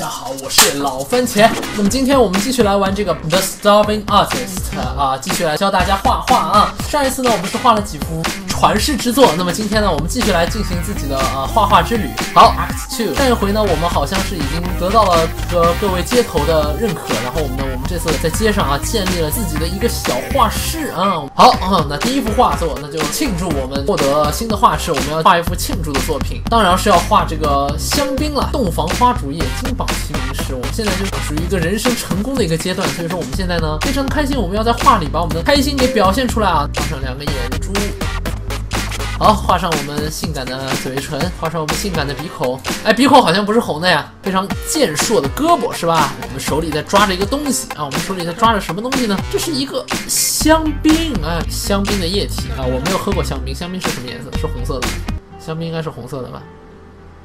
家好，我是老番茄。那么今天我们继续来玩这个 The Starving Artist 啊，继续来教大家画画啊。上一次呢，我们是画了几幅传世之作，那么今天呢，我们继续来进行自己的呃画画之旅。好，Act Two。上一回呢，我们好像是已经得到了这个各位街头的认可，然后我们呢，我们这次在街上啊，建立了自己的一个小画室啊。好嗯，那第一幅画作，那就庆祝我们获得新的画室，我们要画一幅庆祝的作品，当然是要画这个香槟了。洞房花烛夜，金榜题名时，我们现在就属于一个人生成功的一个阶段，所以说我们现在呢非常开心，我们要在画里把我们的开心给表现出来啊，画上两个眼珠。好，画上我们性感的嘴唇，画上我们性感的鼻孔。哎，鼻孔好像不是红的呀，非常健硕的胳膊是吧？我们手里在抓着一个东西啊，我们手里在抓着什么东西呢？这是一个香槟啊，香槟的液体啊，我没有喝过香槟，香槟是什么颜色？是红色的，香槟应该是红色的吧？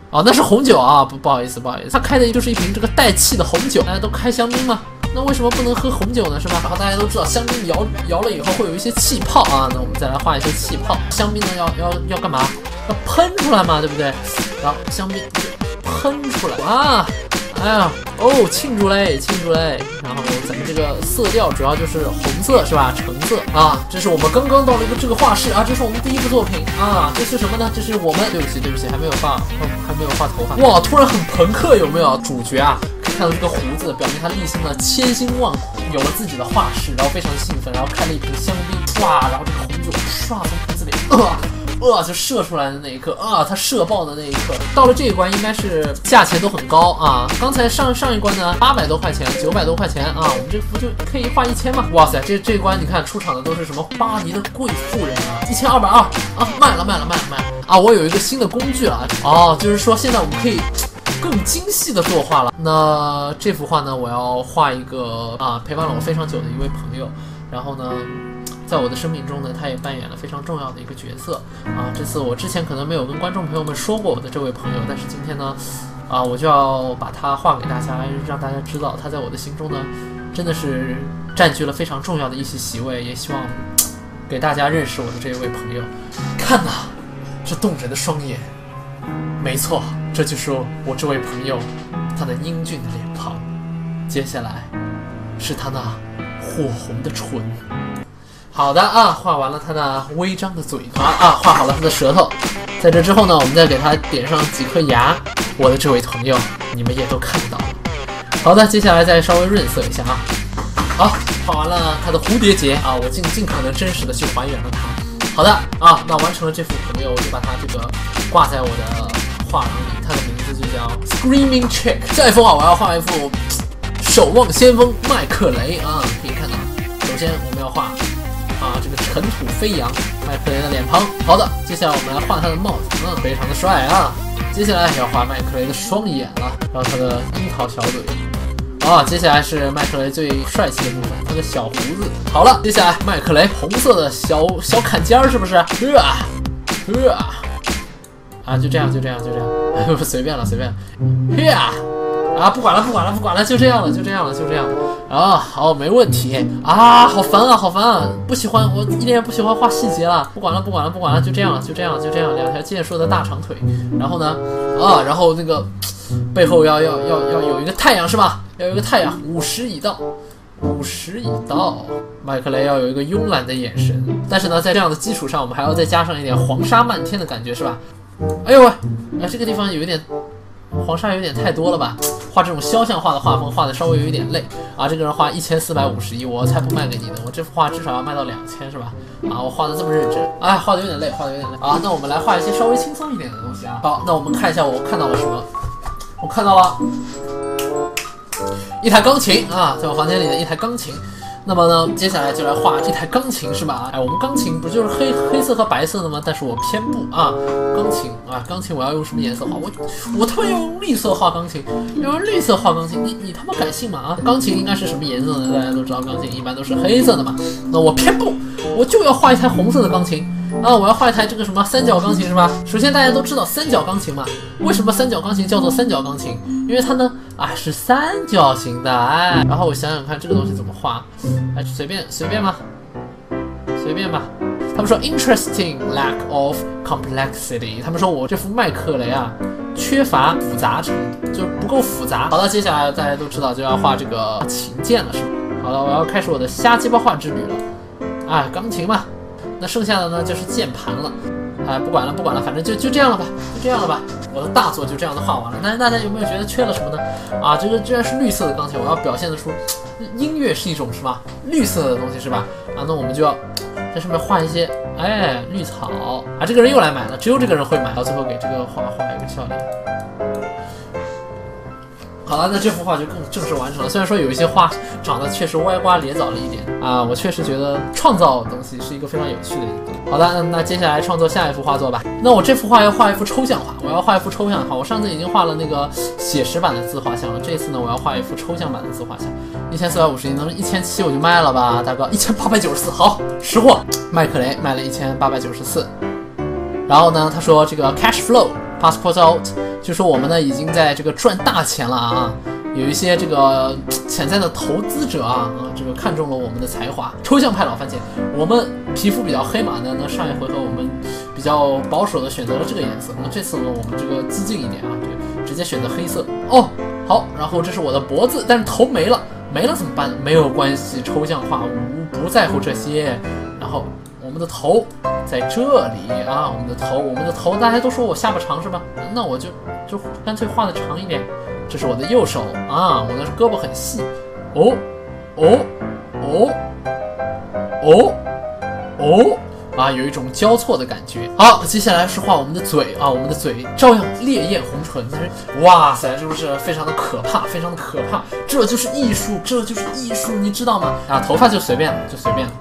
哦，那是红酒啊，不不好意思，不好意思，他开的就是一瓶这个带气的红酒。大家都开香槟吗？那为什么不能喝红酒呢？是吧？然后大家都知道香槟摇摇了以后会有一些气泡啊，那我们再来画一些气泡。香槟呢要要要干嘛？要喷出来嘛，对不对？然后香槟喷出来啊！哎呀，哦，庆祝嘞，庆祝嘞！然后咱们这个色调主要就是红色是吧？橙色啊，这是我们刚刚到了一个这个画室啊，这是我们第一部作品啊，这是什么呢？这是我们，对不起对不起，还没有画，还没有画头发。哇，突然很朋克，有没有？主角啊。看到这个胡子，表明他历经了千辛万苦，有了自己的画室，然后非常兴奋，然后开了一瓶香槟，哇，然后这个红酒唰从瓶子里，呃，呃，就射出来的那一刻，啊，他射爆的那一刻，到了这一关应该是价钱都很高啊。刚才上上一关呢，八百多块钱，九百多块钱啊，我们这不就可以画一千嘛？哇塞，这这一关你看出场的都是什么巴黎的贵妇人啊，一千二百二啊，卖了卖了卖了卖了啊！我有一个新的工具了，哦，就是说现在我们可以。更精细的作画了。那这幅画呢？我要画一个啊，陪伴了我非常久的一位朋友。然后呢，在我的生命中呢，他也扮演了非常重要的一个角色啊。这次我之前可能没有跟观众朋友们说过我的这位朋友，但是今天呢，啊，我就要把他画给大家，让大家知道他在我的心中呢，真的是占据了非常重要的一席席位。也希望给大家认识我的这一位朋友。看呐，这动人的双眼，没错。这就是我这位朋友，他的英俊的脸庞。接下来是他那火红的唇。好的啊，画完了他那微张的嘴巴啊，画好了他的舌头。在这之后呢，我们再给他点上几颗牙。我的这位朋友，你们也都看到了。好的，接下来再稍微润色一下啊。好，画完了他的蝴蝶结啊，我尽尽可能真实的去还原了他。好的啊，那完成了这幅朋友，我就把它这个挂在我的画廊里。它的名字就叫 Screaming Chick。下一幅啊我要画一幅守望先锋麦克雷啊，可以看到，首先我们要画啊这个尘土飞扬麦克雷的脸庞。好的，接下来我们来画他的帽子，嗯，非常的帅啊。接下来要画麦克雷的双眼了，然后他的樱桃小嘴。啊，接下来是麦克雷最帅气的部分，他的小胡子。好了，接下来麦克雷红色的小小坎肩是不是？呃，呃，啊，就这样，就这样，就这样。随便了，随便。啊，不管了，不管了，不管了，就这样了，就这样了，就这样。啊，好，没问题。啊，好烦啊，好烦啊，不喜欢，我一点也不喜欢画细节了。不管了，不管了，不管了，就这样了，就这样，就这样。两条健硕的大长腿，然后呢，啊，然后那个背后要要要要有一个太阳是吧？要有一个太阳。午时已到，五十已到。麦克雷要有一个慵懒的眼神，但是呢，在这样的基础上，我们还要再加上一点黄沙漫天的感觉是吧？哎呦喂，啊这个地方有一点黄沙有点太多了吧？画这种肖像画的画风画的稍微有一点累啊。这个人画一千四百五十一，我才不卖给你呢。我这幅画至少要卖到两千是吧？啊，我画的这么认真，哎，画的有点累，画的有点累啊。那我们来画一些稍微轻松一点的东西啊。好，那我们看一下我看到了什么？我看到了一台钢琴啊，在我房间里的一台钢琴。那么呢，接下来就来画这台钢琴是吧？哎，我们钢琴不就是黑黑色和白色的吗？但是我偏不啊，钢琴啊，钢琴我要用什么颜色画？我我他妈要用绿色画钢琴，要用绿色画钢琴，你你他妈敢信吗？啊，钢琴应该是什么颜色呢？大家都知道钢琴一般都是黑色的嘛。那我偏不，我就要画一台红色的钢琴。啊，我要画一台这个什么三角钢琴是吧？首先大家都知道三角钢琴嘛，为什么三角钢琴叫做三角钢琴？因为它呢啊是三角形的哎。然后我想想看这个东西怎么画，哎随便随便吧，随便吧。他们说 interesting lack of complexity，他们说我这幅麦克雷啊缺乏复杂程度，就是不够复杂。好了，接下来大家都知道就要画这个琴键了，是吧？好了，我要开始我的瞎鸡巴画之旅了。哎，钢琴嘛，那剩下的呢就是键盘了。哎，不管了，不管了，反正就就这样了吧，就这样了吧。我的大作就这样的画完了。但是大家有没有觉得缺了什么呢？啊，这个居然是绿色的钢琴，我要表现得出音乐是一种什么绿色的东西是吧？啊，那我们就要在上面画一些，哎，绿草啊。这个人又来买了，只有这个人会买。到最后给这个画画一个笑脸。好了，那这幅画就更正式完成了。虽然说有一些画长得确实歪瓜裂枣了一点啊，我确实觉得创造东西是一个非常有趣的一点。好的，那接下来创作下一幅画作吧。那我这幅画要画一幅抽象画，我要画一幅抽象画。我上次已经画了那个写实版的自画像了，这次呢我要画一幅抽象版的自画像。一千四百五十一，能一千七我就卖了吧，大哥。一千八百九十四，好，识货。麦克雷卖了一千八百九十四。然后呢，他说这个 cash flow passport out。就说我们呢已经在这个赚大钱了啊，有一些这个潜在的投资者啊啊，这个看中了我们的才华。抽象派老番茄，我们皮肤比较黑嘛，那那上一回合我们比较保守的选择了这个颜色，那这次呢我们这个激进一点啊，直接选择黑色哦。好，然后这是我的脖子，但是头没了，没了怎么办？没有关系，抽象画无不在乎这些。然后我们的头在这里啊，我们的头，我们的头，大家都说我下巴长是吧？那我就。就干脆画的长一点，这是我的右手啊，我的胳膊很细，哦，哦，哦，哦，哦，啊，有一种交错的感觉。好，接下来是画我们的嘴啊，我们的嘴照样烈焰红唇，但是哇塞，是不是非常的可怕，非常的可怕？这就是艺术，这就是艺术，你知道吗？啊，头发就随便了，就随便了，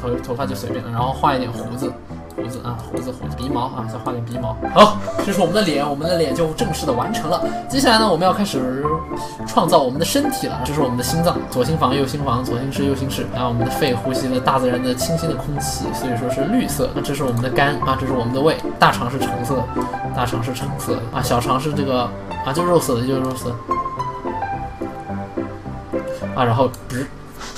头头发就随便了，然后画一点胡子。胡子啊，胡子，胡子，鼻毛啊，再画点鼻毛。好，这是我们的脸，我们的脸就正式的完成了。接下来呢，我们要开始创造我们的身体了。这是我们的心脏，左心房，右心房，左心室，右心室。然后我们的肺呼吸了大自然的清新的空气，所以说是绿色。那这是我们的肝啊，这是我们的胃，大肠是橙色，大肠是橙色啊，小肠是这个啊，就肉色的，就是肉色啊，然后不是。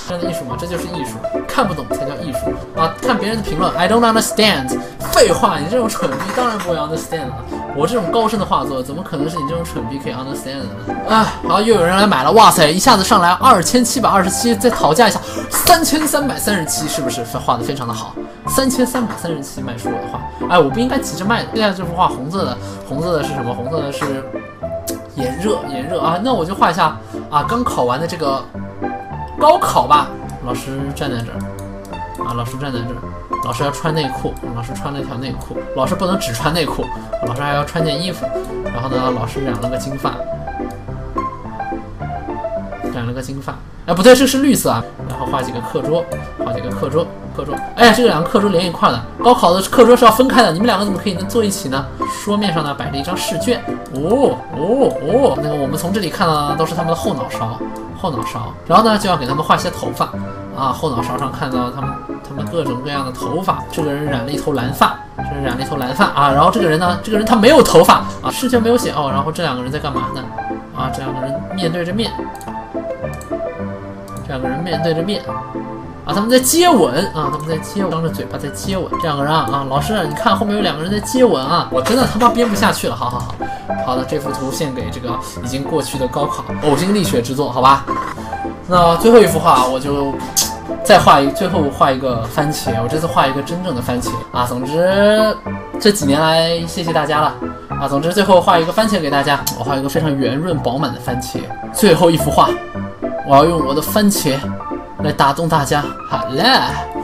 这样的艺术吗？这就是艺术，看不懂才叫艺术啊！看别人的评论，I don't understand。废话，你这种蠢逼当然不会 understand 了。我这种高深的画作，怎么可能是你这种蠢逼可以 understand 的呢？啊，好，又有人来买了，哇塞，一下子上来二千七百二十七，再讨价一下，三千三百三十七，是不是画的非常的好？三千三百三十七卖出我的画，哎，我不应该急着卖的。现在这幅画红色的，红色的是什么？红色的是炎热，炎热啊！那我就画一下啊，刚考完的这个。高考吧，老师站在这儿。啊，老师站在这儿，老师要穿内裤，老师穿了一条内裤，老师不能只穿内裤，老师还要穿件衣服，然后呢，老师染了个金发，染了个金发，哎，不对，这是绿色啊，然后画几个课桌，画几个课桌，课桌，哎，这个两个课桌连一块的，高考的课桌是要分开的，你们两个怎么可以能坐一起呢？桌面上呢摆着一张试卷，哦哦哦，那个我们从这里看到的都是他们的后脑勺。后脑勺，然后呢就要给他们画些头发啊。后脑勺上看到他们他们各种各样的头发。这个人染了一头蓝发，这人染了一头蓝发啊。然后这个人呢，这个人他没有头发啊，试卷没有写哦。然后这两个人在干嘛呢？啊，这两个人面对着面，这两个人面对着面啊，他们在接吻啊，他们在接吻，张着嘴巴在接吻。这两个人啊，啊老师你看后面有两个人在接吻啊，我真的他妈编不下去了。好好好。好的，这幅图献给这个已经过去的高考呕心沥血之作，好吧？那最后一幅画，我就再画一，最后画一个番茄。我这次画一个真正的番茄啊！总之这几年来，谢谢大家了啊！总之最后画一个番茄给大家，我画一个非常圆润饱满的番茄。最后一幅画，我要用我的番茄来打动大家。好嘞，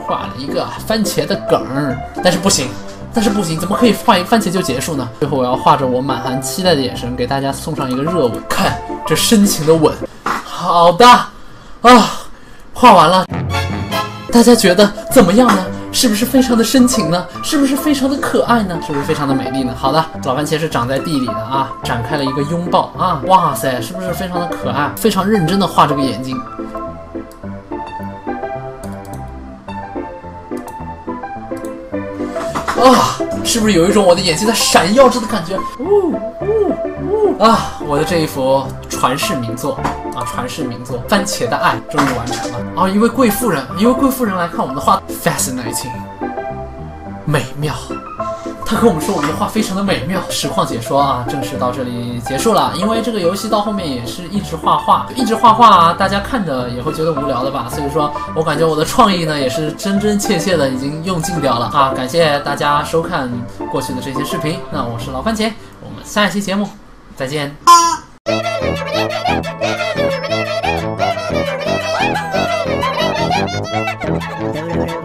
画了一个番茄的梗儿，但是不行。但是不行，怎么可以画一个番茄就结束呢？最后我要画着我满含期待的眼神，给大家送上一个热吻。看这深情的吻，好的啊，画完了，大家觉得怎么样呢？是不是非常的深情呢？是不是非常的可爱呢？是不是非常的美丽呢？好的，老番茄是长在地里的啊，展开了一个拥抱啊，哇塞，是不是非常的可爱？非常认真的画这个眼睛。啊，是不是有一种我的眼睛在闪耀着的感觉？呜呜呜！啊，我的这一幅传世名作啊，传世名作《番茄的爱》终于完成了。啊，一位贵妇人，一位贵妇人来看我们的画，fascinating，美妙。他跟我们说我们的画非常的美妙。实况解说啊，正式到这里结束了。因为这个游戏到后面也是一直画画，一直画画啊，大家看着也会觉得无聊的吧。所以说我感觉我的创意呢也是真真切切的已经用尽掉了啊！感谢大家收看过去的这些视频。那我是老番茄，我们下一期节目再见。